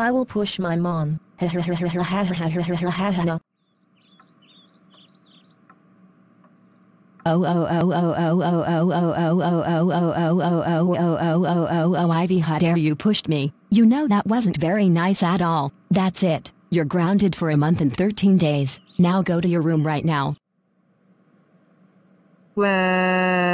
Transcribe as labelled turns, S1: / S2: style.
S1: I will push my mom.
S2: Oh oh oh oh oh oh oh oh oh oh oh oh oh oh oh oh oh oh oh oh Ivy how dare you pushed me. You know that wasn't very nice at all. That's it. You're grounded for a month and 13 days. Now go to your room right now.
S3: Well.